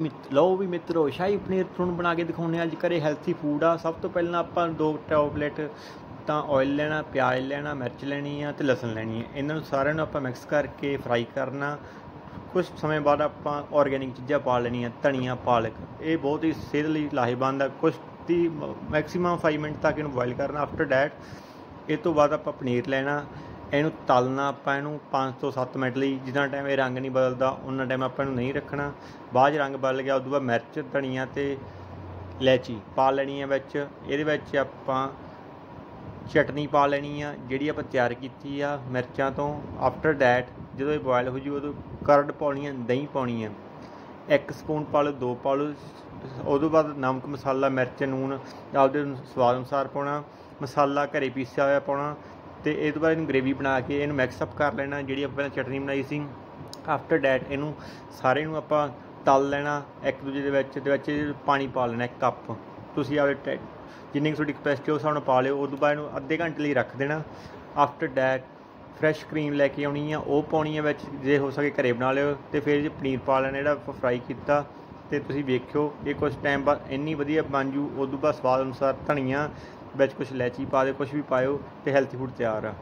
ਮਿੱਤ- ਲਓ ਵੀ ਮਿੱਤਰੋ, ਸ਼ਾਹੀ ਪਨੀਰ ਤੁਹਾਨੂੰ ਬਣਾ ਕੇ ਦਿਖਾਉਂਦੇ ਹਾਂ ਅੱਜ ਘਰੇ ਹੈਲਥੀ ਫੂਡ ਆ। ਸਭ ਤੋਂ ਪਹਿਲਾਂ ਆਪਾਂ ਦੋ ਟੌਪਲੇਟ ਤਾਂ ਆਇਲ ਲੈਣਾ, ਪਿਆਜ਼ ਲੈਣਾ, ਮਿਰਚ ਲੈਣੀ ਆ ਤੇ ਲਸਣ ਲੈਣੀ ਆ। ਇਹਨਾਂ ਨੂੰ ਸਾਰਿਆਂ ਨੂੰ ਆਪਾਂ ਮਿਕਸ ਕਰਕੇ ਫਰਾਈ ਕਰਨਾ। ਕੁਝ ਸਮੇਂ ਬਾਅਦ ਆਪਾਂ ਆਰਗੈਨਿਕ ਚੀਜ਼ਾਂ ਪਾ ਲੈਣੀਆਂ, ਧਨੀਆ, ਪਾਲਕ। ਇਹ ਬਹੁਤ ਹੀ ਸਿਹਤ ਲਈ ਲਾਹੇਵੰਦ ਆ। ਕੁਝ ਦੀ ਮੈਕਸਿਮਮ 5 ਮਿੰਟ ਤੱਕ ਇਹਨੂੰ ਬੋਇਲ ਕਰਨਾ। ਆਫਟਰ ਡੈਟ ਇਹ ਤੋਂ ਬਾਅਦ ਆਪਾਂ ਪਨੀਰ ਲੈਣਾ। ਇਹਨੂੰ ਤਲਣਾ ਆਪਾਂ ਇਹਨੂੰ 5 ਤੋਂ 7 ਮਿੰਟ ਲਈ ਜਿੰਨਾ ਟਾਈਮ ਇਹ ਰੰਗ ਨਹੀਂ ਬਦਲਦਾ ਉਹਨਾਂ ਟਾਈਮ ਆਪਾਂ ਇਹਨੂੰ ਨਹੀਂ ਰੱਖਣਾ। ਬਾਅਦ 'ਚ ਰੰਗ ਬਦਲ ਗਿਆ, ਉਦੋਂ ਬਾਅਦ ਮਿਰਚ ਧਨੀਆ ਤੇ ਇਲਾਇਚੀ ਪਾ ਲੈਣੀ ਹੈ ਵਿੱਚ। ਇਹਦੇ ਵਿੱਚ ਆਪਾਂ ਚਟਨੀ ਪਾ ਲੈਣੀ ਆ, ਜਿਹੜੀ ਆਪਾਂ ਤਿਆਰ ਕੀਤੀ ਆ ਮਿਰਚਾਂ ਤੋਂ। ਆਫਟਰ ਡੈਟ ਜਦੋਂ ਇਹ ਬੋਇਲ ਹੋ ਜੂ ਉਦੋਂ ਕਰਡ ਪਾਉਣੀ ਆ, ਦਹੀਂ ਪਾਉਣੀ ਆ। ਇੱਕ ਸਪੂਨ ਪਾ ਲਓ, ਦੋ ਪਾ ਲਓ। ਉਦੋਂ ਬਾਅਦ ਨਮਕ, ਮਸਾਲਾ, ਮਿਰਚ, ਨੂਣ, ਆਪਦੇ ਸਵਾਦ ਅਨੁਸਾਰ ਪਾਉਣਾ। ਮਸਾਲਾ ਘਰੇ ਪੀਸਿਆ ਹੋਇਆ ਪਾਉਣਾ। ਤੇ ਇਹ ਤੋਂ ਬਾਅਦ ਇਹਨੂੰ ਗ੍ਰੇਵੀ ਬਣਾ ਕੇ ਇਹਨੂੰ ਮਿਕਸ ਅਪ ਕਰ ਲੈਣਾ, ਜਿਹੜੀ ਆਪਾਂ ਪਹਿਲਾਂ ਚਟਨੀ ਬਣਾਈ ਸੀ। ਆਫਟਰ ਡੈਟ ਇਹਨੂੰ ਸਾਰੇ ਨੂੰ ਆਪਾਂ ਤਲ ਲੈਣਾ ਇੱਕ ਦੂਜੇ ਦੇ ਵਿੱਚ ਦੇ ਵਿੱਚ ਪਾਣੀ ਪਾ ਲੈਣਾ ਇੱਕ ਕੱਪ ਤੁਸੀਂ ਆਪਦੇ ਟੈ- ਜਿੰਨੀ ਕੁ ਤੁਹਾਡੀ ਕਪੈਸਿਟੀ ਉਸ ਹਿਸਾਬ ਨਾਲ ਪਾ ਲਿਓ। ਉਦੋਂ ਬਾਅਦ ਇਹਨੂੰ ਅੱਧੇ ਘੰਟੇ ਲਈ ਰੱਖ ਦੇਣਾ। ਆਫਟਰ ਡੈਟ ਫਰੈਸ਼ ਕਰੀਮ ਲੈ ਕੇ ਆਉਣੀ ਆ, ਉਹ ਪਾਉਣੀ ਆ ਵਿੱਚ, ਜੇ ਹੋ ਸਕੇ ਘਰੇ ਬਣਾ ਲਿਓ। ਤੇ ਫਿਰ ਜੇ ਪਨੀਰ ਪਾ ਲੈਣਾ, ਜਿਹੜਾ ਆਪਾਂ ਫਰਾਈ ਕੀਤਾ, ਤੇ ਤੁਸੀਂ ਵੇਖਿਓ, ਇਹ ਕੁਝ ਟਾਈਮ ਬਾਅਦ ਇੰਨੀ ਵਧੀਆ ਬਣ ਜੂ। ਤੋਂ ਬਾਅਦ ਸਵਾਦ ਅਨੁਸਾਰ ਧਨੀਆ ਵਿੱਚ ਕੁਛ ਇਲਾਇਚੀ ਪਾ ਦਿਓ ਕੁਛ ਵੀ ਪਾਇਓ ਅਤੇ ਹੈਲਥੀ ਫੂਡ ਤਿਆਰ ਆ।